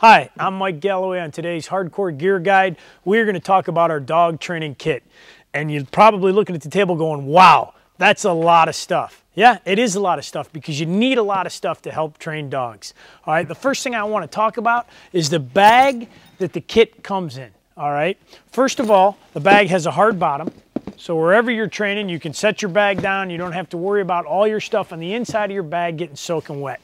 Hi, I'm Mike Galloway on today's Hardcore Gear Guide. We're going to talk about our dog training kit. And you're probably looking at the table going, wow, that's a lot of stuff. Yeah, it is a lot of stuff because you need a lot of stuff to help train dogs. All right, the first thing I want to talk about is the bag that the kit comes in. All right, first of all, the bag has a hard bottom. So wherever you're training, you can set your bag down. You don't have to worry about all your stuff on the inside of your bag getting soaking wet.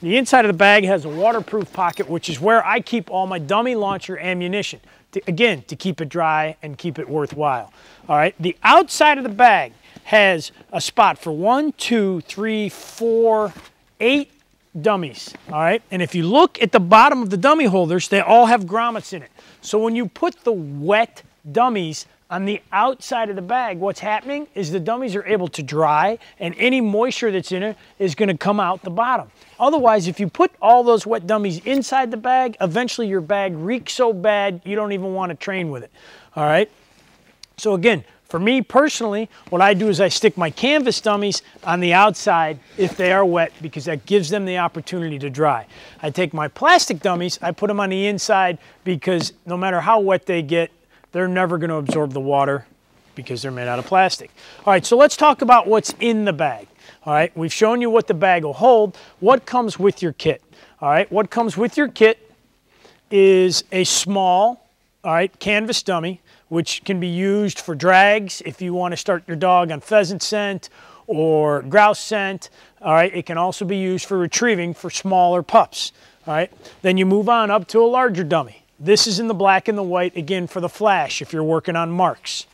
The inside of the bag has a waterproof pocket, which is where I keep all my dummy launcher ammunition. To, again, to keep it dry and keep it worthwhile. All right, the outside of the bag has a spot for one, two, three, four, eight dummies, all right? And if you look at the bottom of the dummy holders, they all have grommets in it. So when you put the wet dummies on the outside of the bag, what's happening is the dummies are able to dry and any moisture that's in it is gonna come out the bottom. Otherwise, if you put all those wet dummies inside the bag, eventually your bag reeks so bad you don't even wanna train with it, all right? So again, for me personally, what I do is I stick my canvas dummies on the outside if they are wet because that gives them the opportunity to dry. I take my plastic dummies, I put them on the inside because no matter how wet they get, they're never going to absorb the water because they're made out of plastic. All right, so let's talk about what's in the bag. All right, we've shown you what the bag will hold. What comes with your kit? All right, what comes with your kit is a small, all right, canvas dummy, which can be used for drags if you want to start your dog on pheasant scent or grouse scent. All right, it can also be used for retrieving for smaller pups. All right, then you move on up to a larger dummy. This is in the black and the white, again, for the flash if you're working on marks.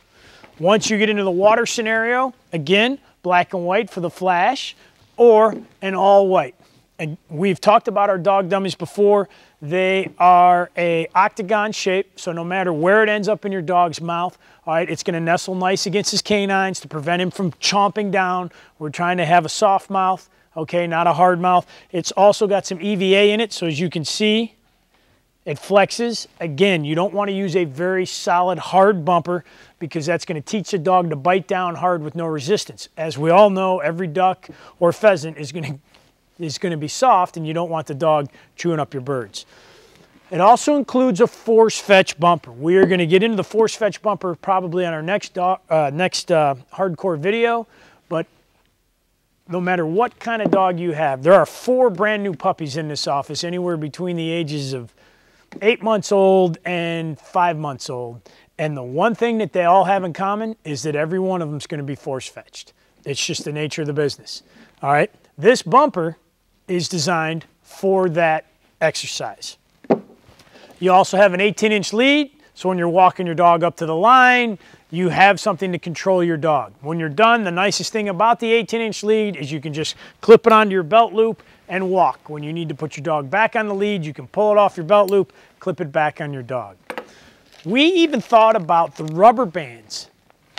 Once you get into the water scenario, again, black and white for the flash, or an all white. And we've talked about our dog dummies before. They are a octagon shape, so no matter where it ends up in your dog's mouth, all right, it's gonna nestle nice against his canines to prevent him from chomping down. We're trying to have a soft mouth, okay, not a hard mouth. It's also got some EVA in it, so as you can see, it flexes. Again, you don't want to use a very solid, hard bumper because that's going to teach the dog to bite down hard with no resistance. As we all know, every duck or pheasant is going to, is going to be soft and you don't want the dog chewing up your birds. It also includes a force fetch bumper. We are going to get into the force fetch bumper probably on our next, uh, next uh, hardcore video, but no matter what kind of dog you have, there are four brand new puppies in this office, anywhere between the ages of eight months old and five months old. And the one thing that they all have in common is that every one of them is going to be force fetched. It's just the nature of the business. All right. This bumper is designed for that exercise. You also have an 18 inch lead. So when you're walking your dog up to the line, you have something to control your dog. When you're done, the nicest thing about the 18 inch lead is you can just clip it onto your belt loop and walk. When you need to put your dog back on the lead, you can pull it off your belt loop, clip it back on your dog. We even thought about the rubber bands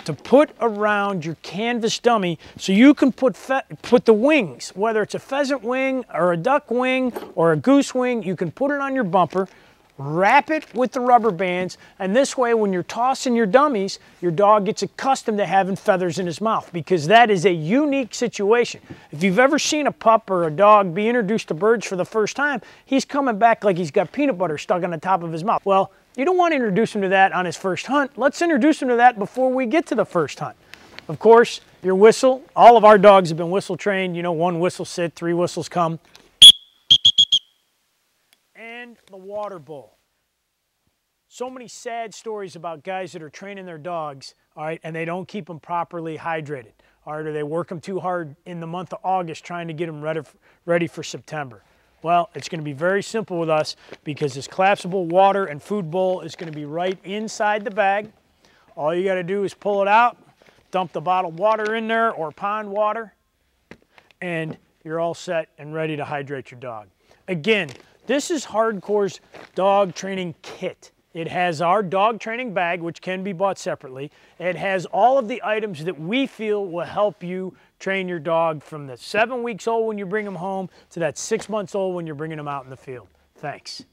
to put around your canvas dummy so you can put, put the wings, whether it's a pheasant wing or a duck wing or a goose wing, you can put it on your bumper, wrap it with the rubber bands, and this way when you're tossing your dummies, your dog gets accustomed to having feathers in his mouth because that is a unique situation. If you've ever seen a pup or a dog be introduced to birds for the first time, he's coming back like he's got peanut butter stuck on the top of his mouth. Well, you don't want to introduce him to that on his first hunt. Let's introduce him to that before we get to the first hunt. Of course, your whistle, all of our dogs have been whistle trained. You know, one whistle sit, three whistles come and the water bowl. So many sad stories about guys that are training their dogs, all right, and they don't keep them properly hydrated, all right, or they work them too hard in the month of August trying to get them ready for, ready for September. Well, it's going to be very simple with us because this collapsible water and food bowl is going to be right inside the bag. All you got to do is pull it out, dump the bottled water in there or pond water, and you're all set and ready to hydrate your dog. Again, this is Hardcore's dog training kit. It has our dog training bag, which can be bought separately. It has all of the items that we feel will help you train your dog from the seven weeks old when you bring them home to that six months old when you're bringing them out in the field. Thanks.